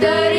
благодарю.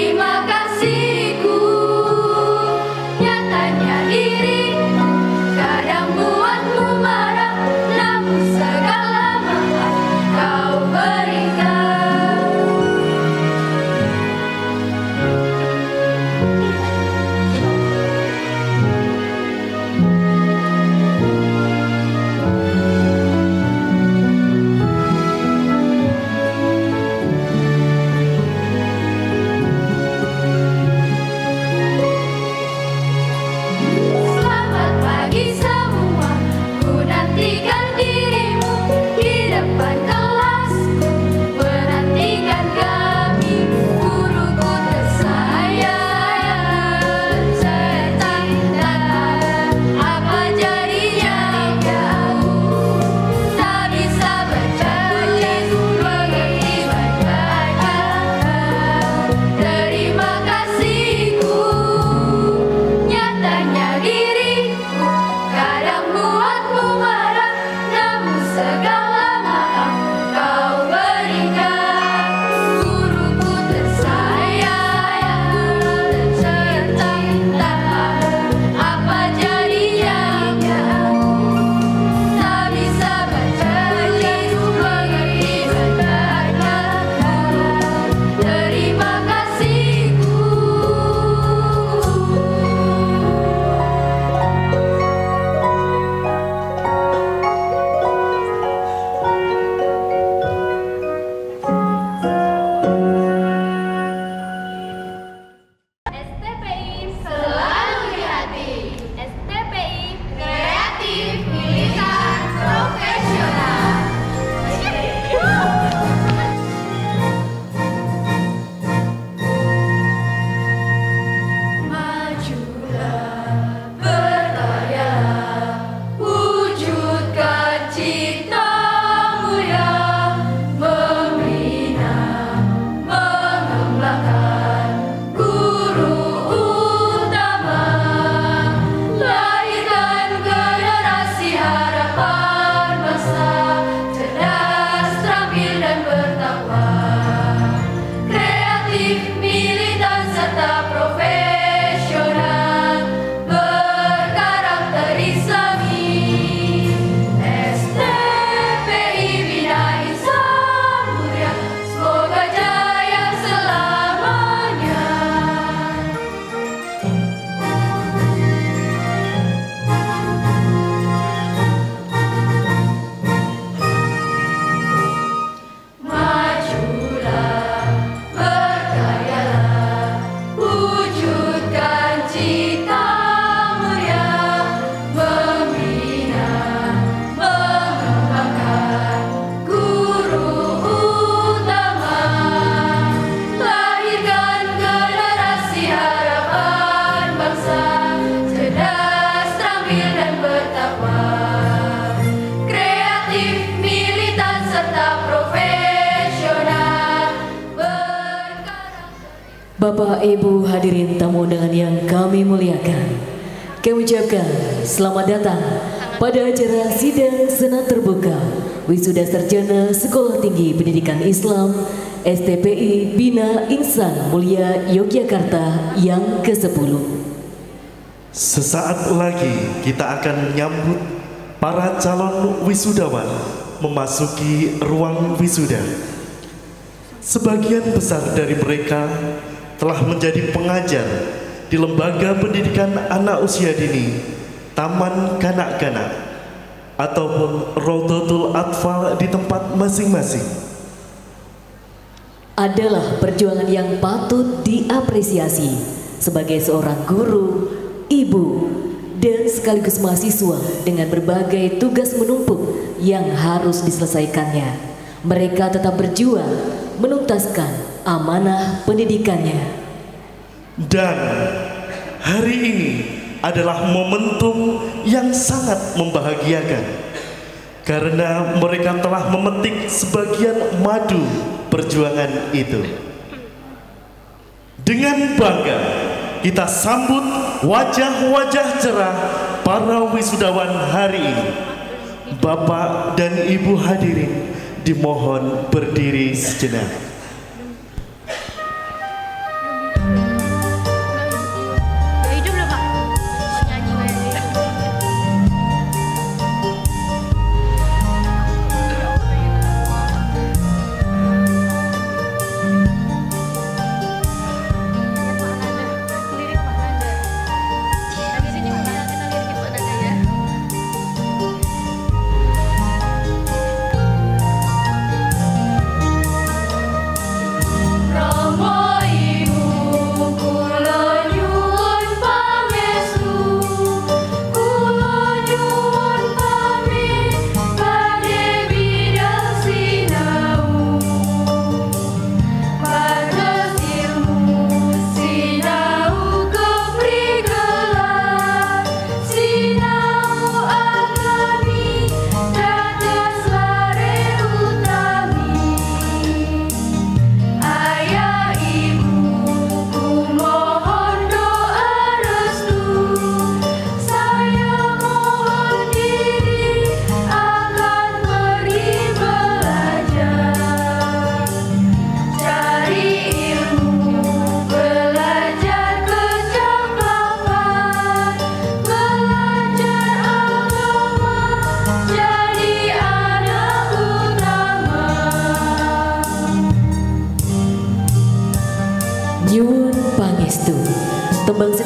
Bapak Ibu hadirin tamu undangan yang kami muliakan Kami ucapkan selamat datang pada acara sidang senat terbuka Wisuda Sarjana Sekolah Tinggi Pendidikan Islam STPI Bina Insan Mulia Yogyakarta yang ke-10 Sesaat lagi kita akan menyambut para calon wisudawan memasuki ruang wisuda. Sebagian besar dari mereka telah menjadi pengajar di lembaga pendidikan anak usia dini, taman kanak-kanak, ataupun Rodotul Atfal di tempat masing-masing. Adalah perjuangan yang patut diapresiasi sebagai seorang guru, ibu, dan sekaligus mahasiswa dengan berbagai tugas menumpuk yang harus diselesaikannya. Mereka tetap berjuang menuntaskan amanah pendidikannya. Dan hari ini adalah momentum yang sangat membahagiakan karena mereka telah memetik sebagian madu perjuangan itu. Dengan bangga kita sambut wajah-wajah cerah para wisudawan hari ini. Bapak dan Ibu hadirin dimohon berdiri sejenak.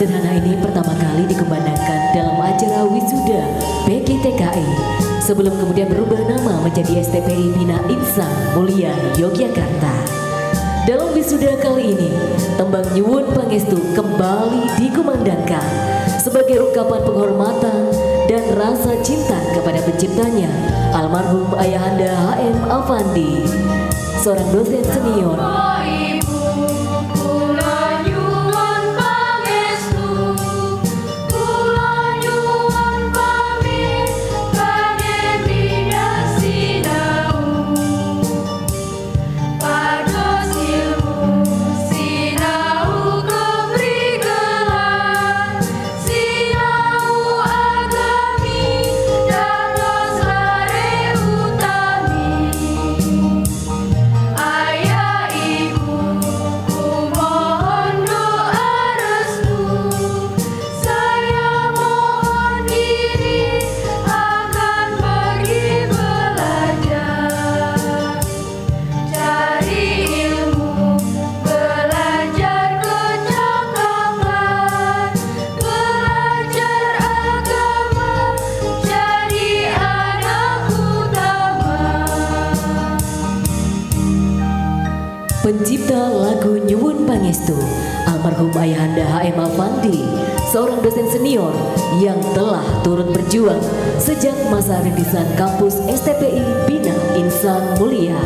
Sederhana ini pertama kali dikembangkan dalam acara wisuda PGTKI sebelum kemudian berubah nama menjadi STPI Bina Insan Mulia Yogyakarta. Dalam wisuda kali ini, tembang Nyuwun Pangestu kembali dikumandangkan sebagai ungkapan penghormatan dan rasa cinta kepada penciptanya, almarhum Ayahanda HM Avandi, seorang dosen senior Pangestu, almarhum Ayahanda HM Avandi, seorang dosen senior yang telah turut berjuang sejak masa rintisan kampus STPI Bina Insan Mulia.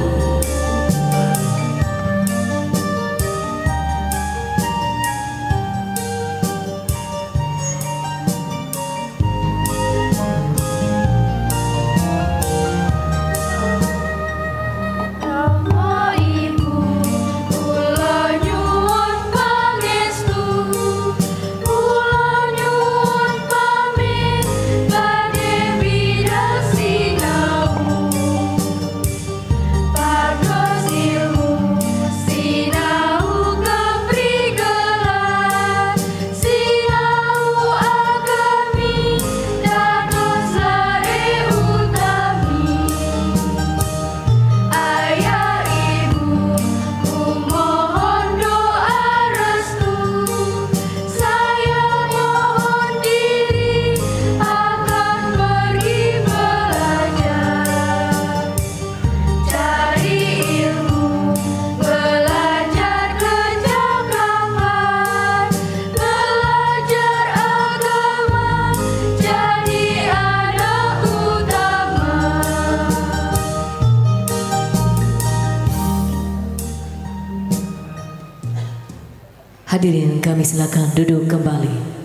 Hadirin kami silakan duduk kembali.